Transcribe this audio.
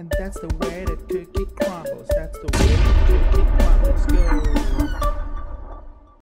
And that's the way that cookie crumbles. That's the way the cookie